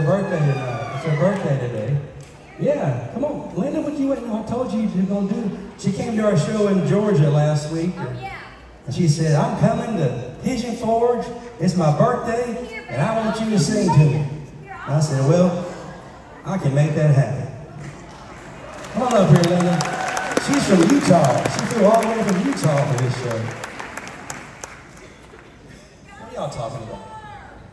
her birthday tonight. It's her birthday today. Yeah, come on. Linda, what you waiting on? I told you you are going to do. She came to our show in Georgia last week. Oh, yeah. And she said, I'm coming to Pigeon Forge. It's my birthday, and I want you to sing to me. And I said, well, I can make that happen. Come on up here, Linda. She's from Utah. She flew all the way from Utah for this show. What are y'all talking about?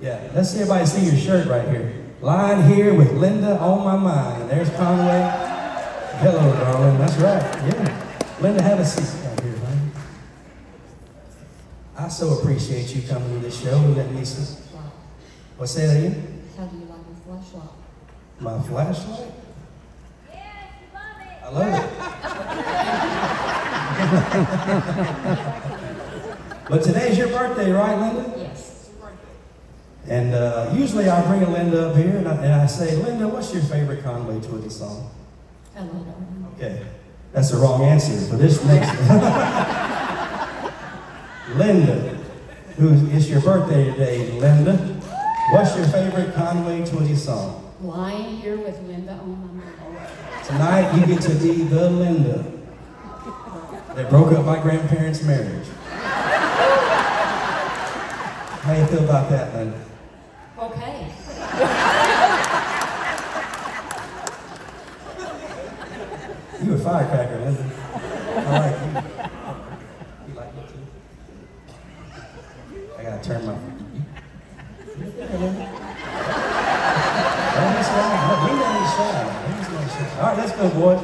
Yeah, let's see everybody see your shirt right here. Lying here with Linda on my mind. And there's Conway. Hello, darling. That's right. Yeah. Linda, have a seat right here, man. I so appreciate you coming to this show and letting me see. What's that again? How do you like your flashlight? My flashlight? Yes, you love it. I love it. but today's your birthday, right, Linda? Yes. And uh, usually I bring Linda up here and I, and I say, Linda, what's your favorite Conway Twitty song? Hello, darling. Okay, that's the wrong answer for this next Linda, who is your birthday today, Linda? What's your favorite Conway Twitty song? Lying here with Linda on my. Tonight you get to be the Linda that broke up my grandparents' marriage. How you feel about that, Linda? Okay. You a firecracker, Linda. I like you. You like it too? I gotta turn my. All right, let's go, boys.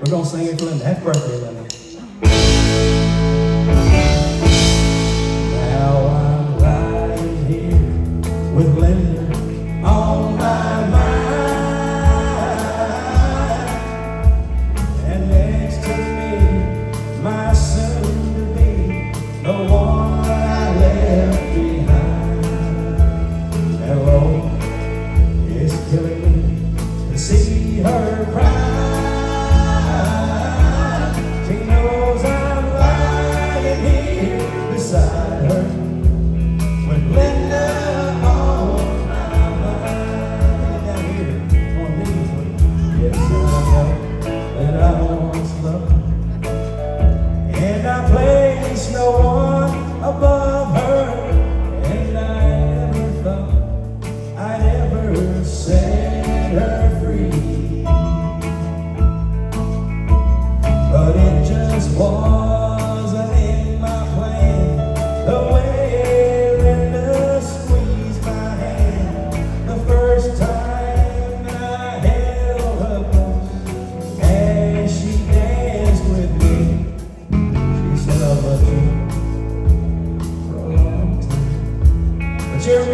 We're gonna sing it for Linda. Happy birthday, Linda. But it just wasn't time.